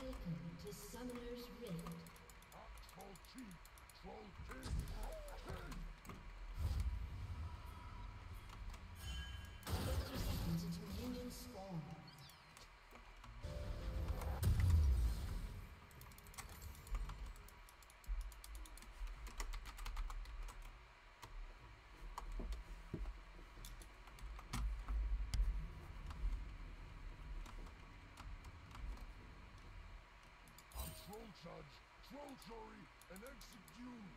Welcome to Summoner's Rift. Troll Chief! Troll Judge, Troll Jury, and Execute!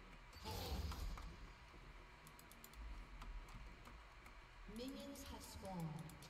Minions have spawned.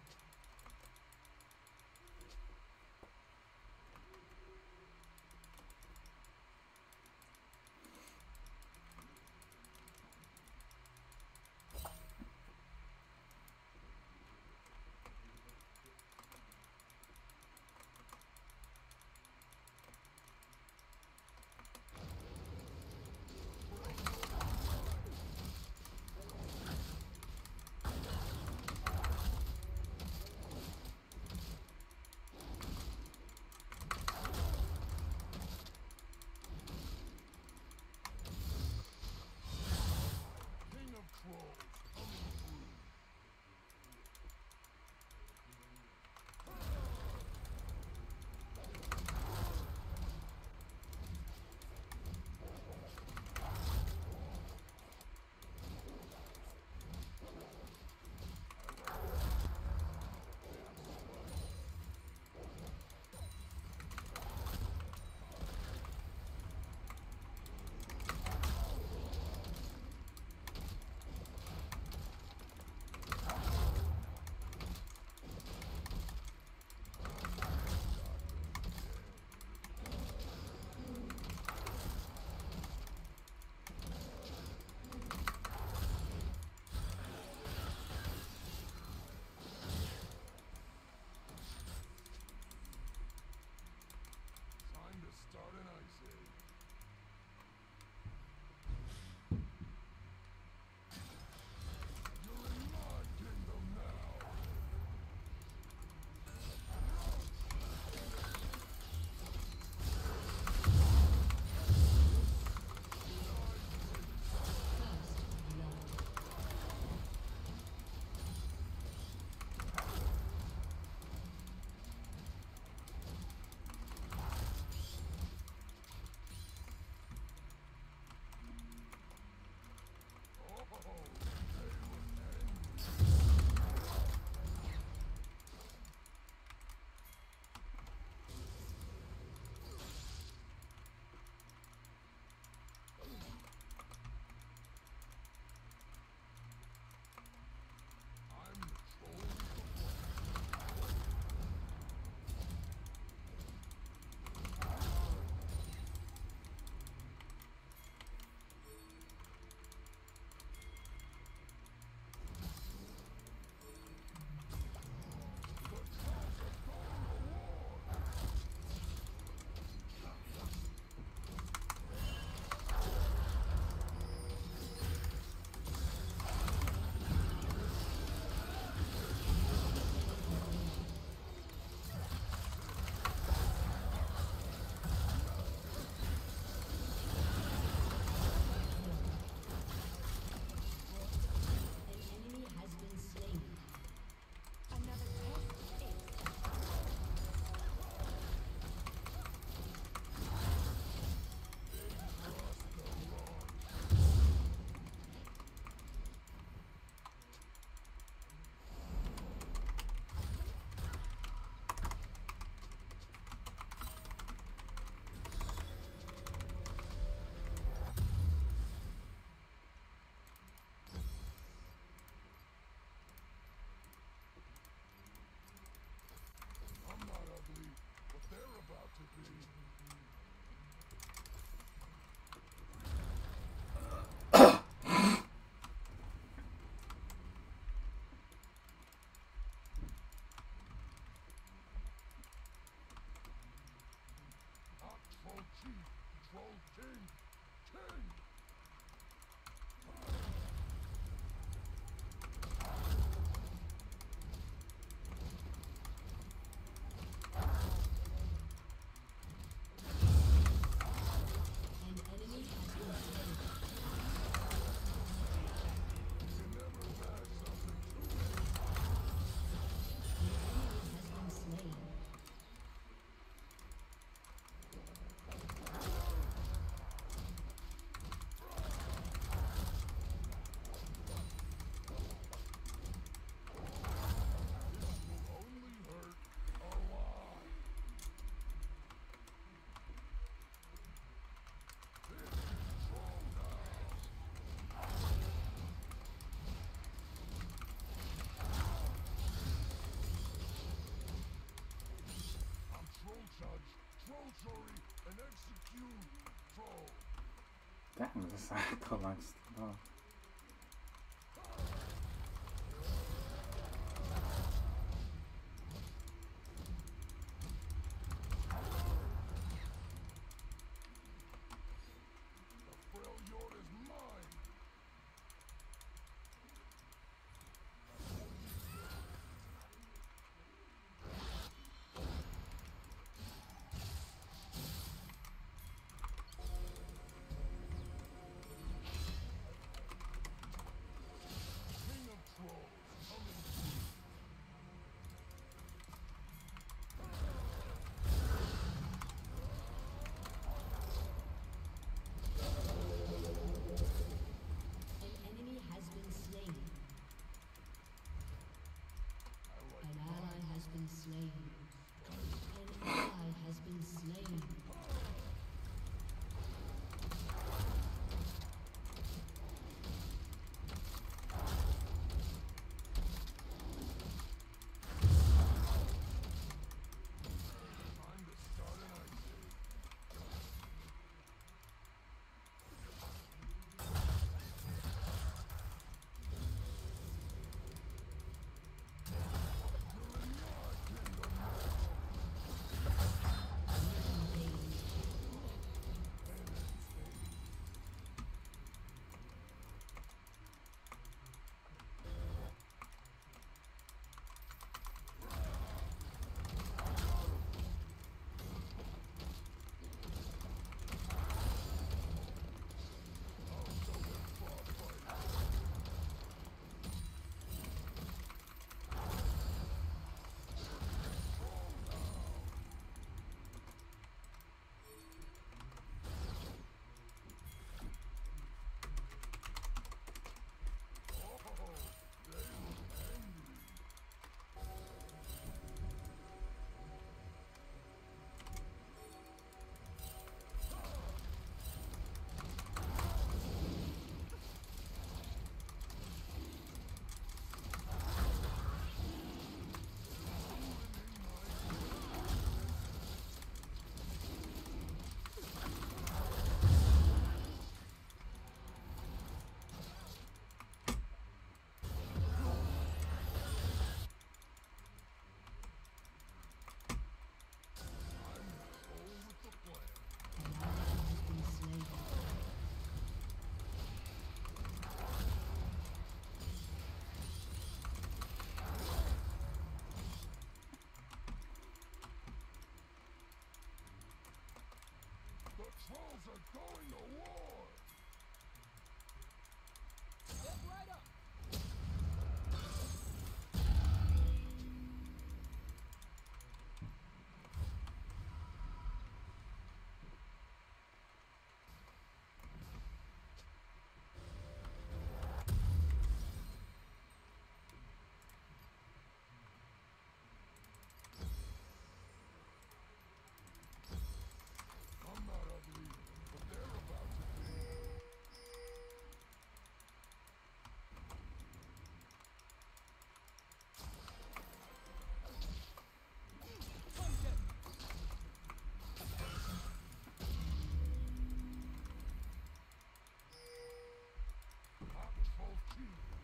Jury, and execute Troll. slain.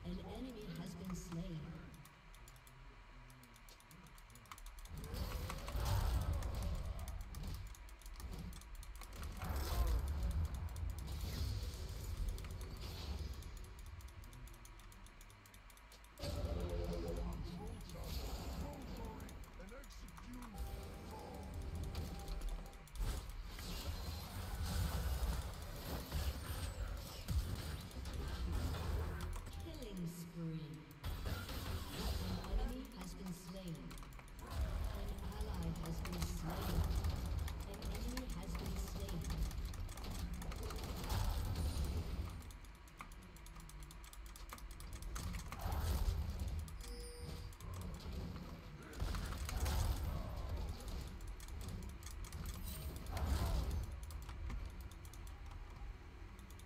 An enemy Killing spree. An enemy has been slain. An ally has been slain. An enemy has been slain.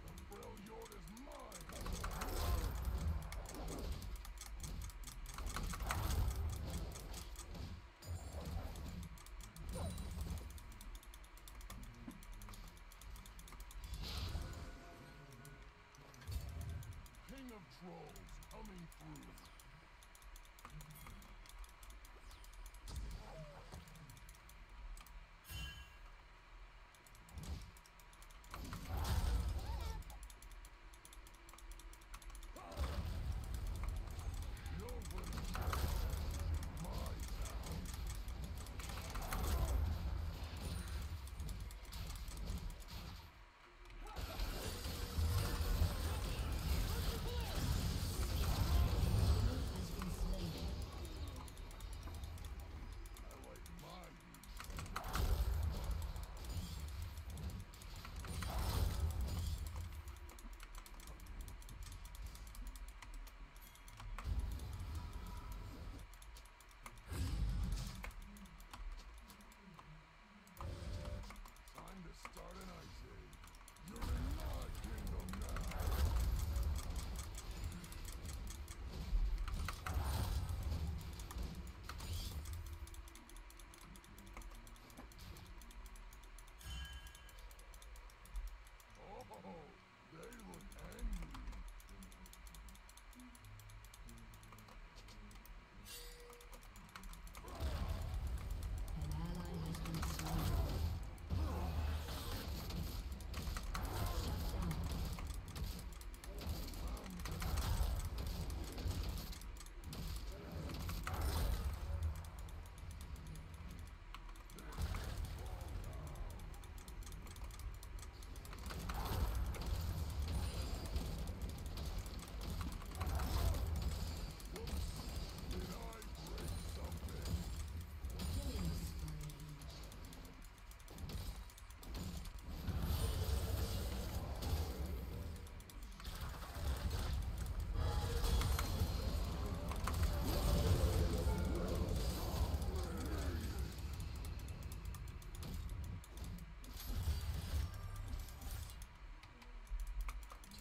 The frail Yordle is mine. Of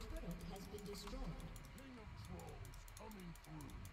turret has been destroyed. King of Trolls coming through.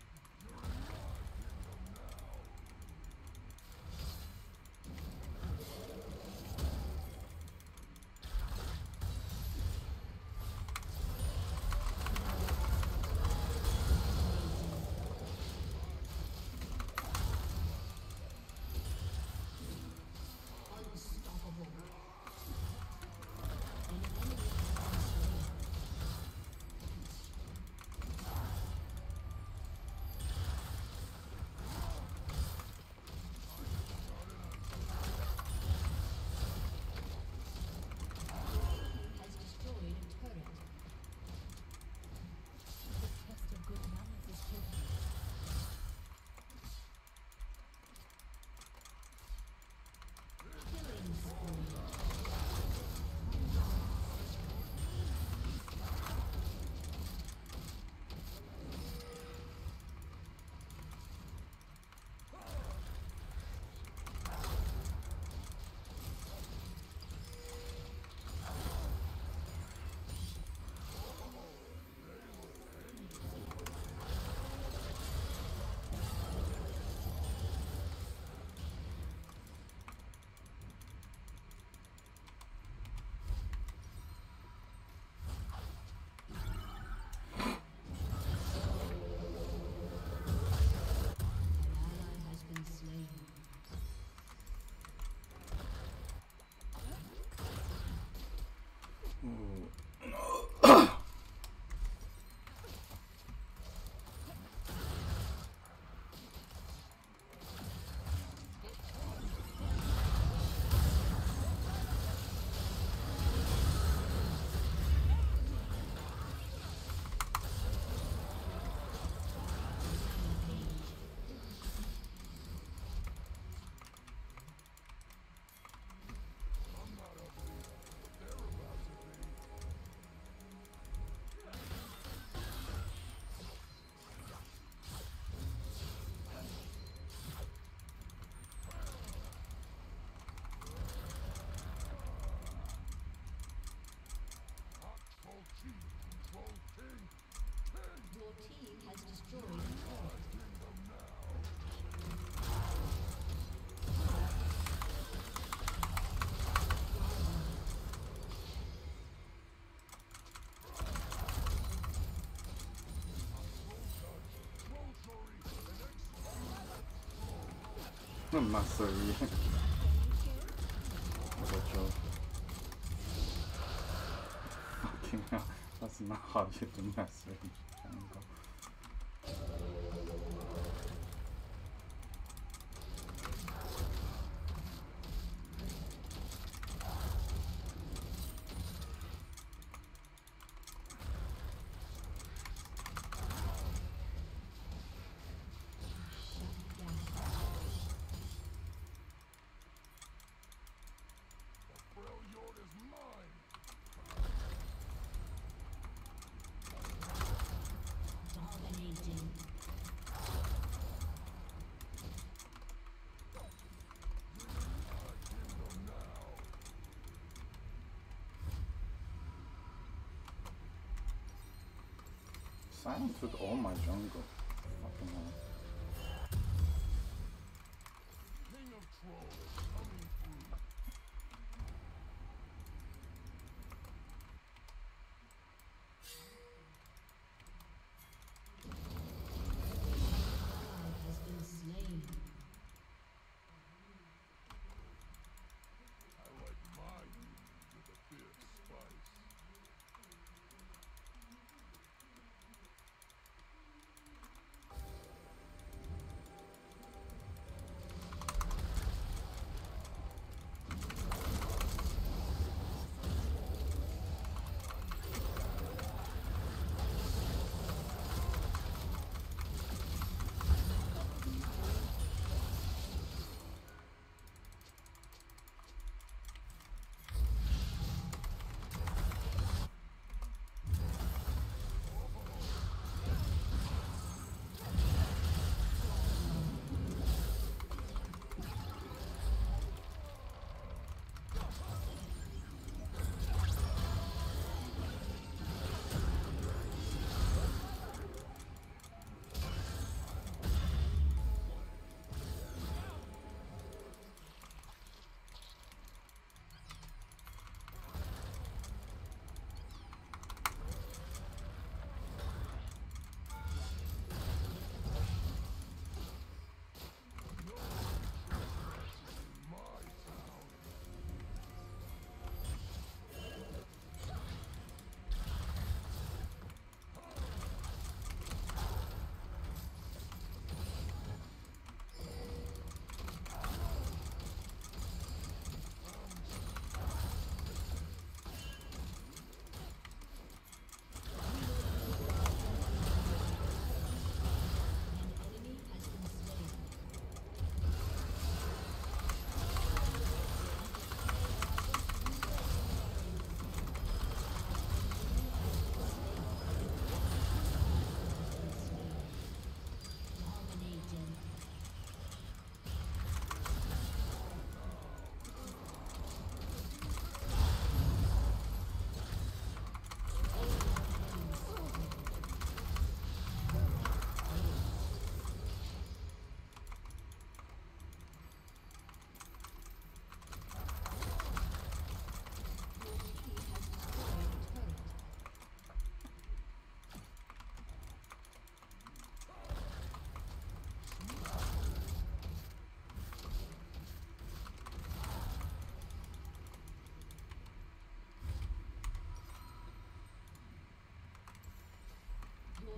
I'm sorry. Fucking hell, that's not how you do mastery. Silence took all my jungle. Fucking hell. King of trolls.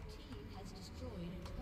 team has destroyed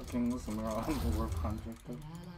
fucking was around the work contractor.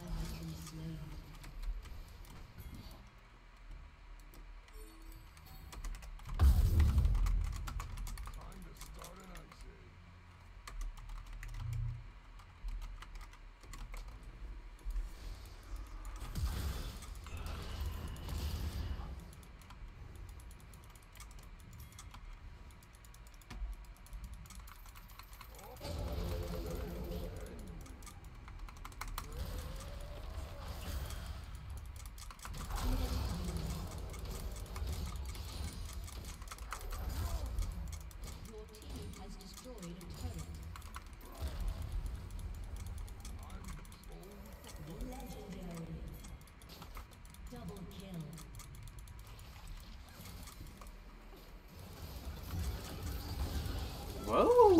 Whoa!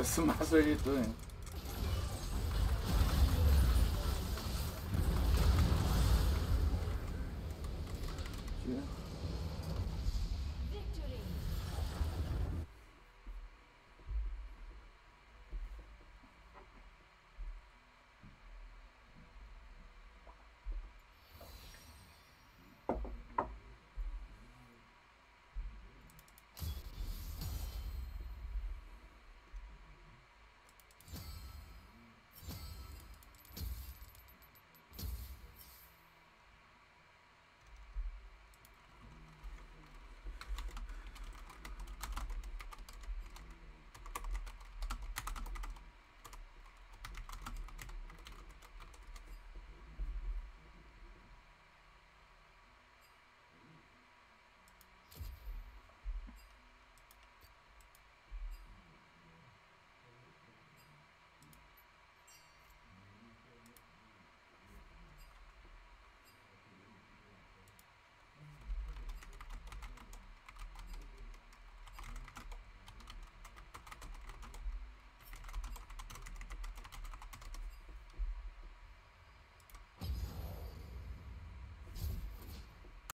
Esse maço aí, tudo.